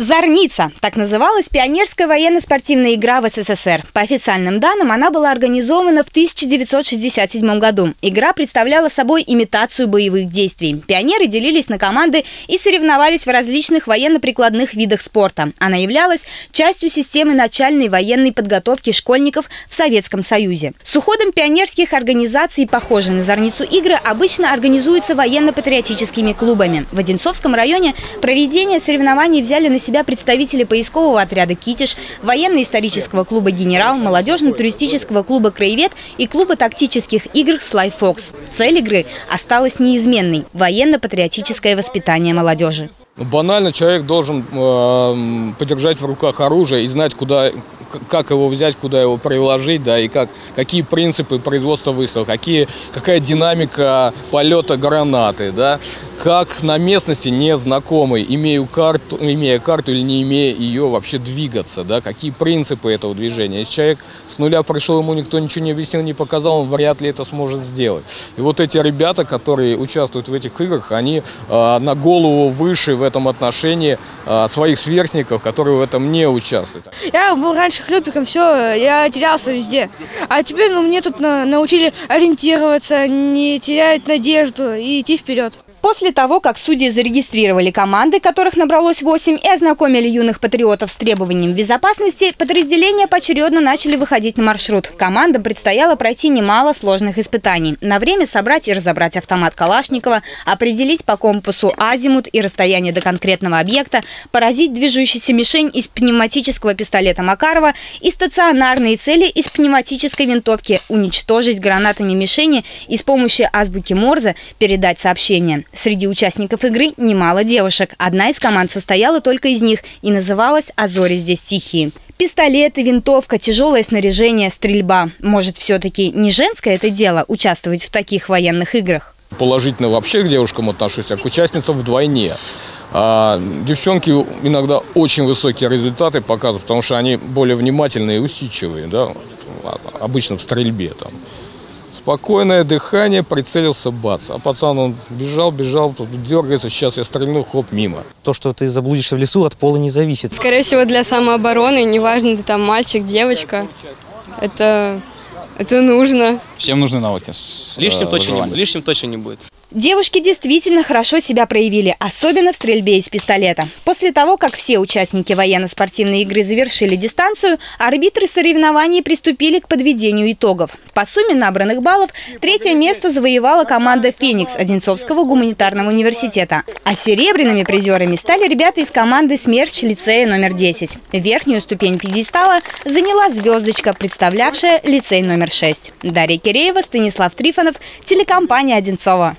Зорница. Так называлась пионерская военно-спортивная игра в СССР. По официальным данным, она была организована в 1967 году. Игра представляла собой имитацию боевых действий. Пионеры делились на команды и соревновались в различных военно-прикладных видах спорта. Она являлась частью системы начальной военной подготовки школьников в Советском Союзе. С уходом пионерских организаций, похожие на Зорницу игры, обычно организуются военно-патриотическими клубами. В Одинцовском районе проведение соревнований взяли на себя себя представители поискового отряда «Китиш», военно-исторического клуба «Генерал», молодежно-туристического клуба «Краевед» и клуба тактических игр «Слай Фокс». Цель игры осталась неизменной – военно-патриотическое воспитание молодежи. Банально человек должен э, подержать в руках оружие и знать, куда, как его взять, куда его приложить, да, и как, какие принципы производства выстрела, какие, какая динамика полета гранаты, да, как на местности незнакомой, имея карту, имея карту или не имея ее, вообще двигаться, да, какие принципы этого движения. Если человек с нуля пришел, ему никто ничего не объяснил, не показал, он вряд ли это сможет сделать. И вот эти ребята, которые участвуют в этих играх, они э, на голову выше в этом отношении э, своих сверстников, которые в этом не участвуют. Я был раньше хлюпиком все, я терялся везде. А теперь ну, мне тут на, научили ориентироваться, не терять надежду и идти вперед. После того, как судьи зарегистрировали команды, которых набралось 8, и ознакомили юных патриотов с требованием безопасности, подразделения поочередно начали выходить на маршрут. Командам предстояло пройти немало сложных испытаний. На время собрать и разобрать автомат Калашникова, определить по компасу азимут и расстояние до конкретного объекта, поразить движущуюся мишень из пневматического пистолета Макарова и стационарные цели из пневматической винтовки, уничтожить гранатами мишени и с помощью азбуки Морзе передать сообщение. Среди участников игры немало девушек. Одна из команд состояла только из них и называлась «Азори здесь тихие». Пистолеты, винтовка, тяжелое снаряжение, стрельба. Может, все-таки не женское это дело участвовать в таких военных играх? Положительно вообще к девушкам отношусь, а к участницам вдвойне. А девчонки иногда очень высокие результаты показывают, потому что они более внимательные и усидчивые, да, обычно в стрельбе там. Спокойное дыхание, прицелился, бац. А пацан, он бежал, бежал, дергается, сейчас я стрельну, хоп, мимо. То, что ты заблудишься в лесу, от пола не зависит. Скорее всего, для самообороны, неважно, ты там мальчик, девочка, это, это нужно. Всем нужны навыки. Лишним, э, точно не, лишним точно не будет. Девушки действительно хорошо себя проявили, особенно в стрельбе из пистолета. После того, как все участники военно-спортивной игры завершили дистанцию, арбитры соревнований приступили к подведению итогов. По сумме набранных баллов третье место завоевала команда «Феникс» Одинцовского гуманитарного университета. А серебряными призерами стали ребята из команды «Смерч» лицея номер 10. Верхнюю ступень пьедестала заняла звездочка, представлявшая лицей номер 6. Дарья Киреева, Станислав Трифонов, телекомпания «Одинцова».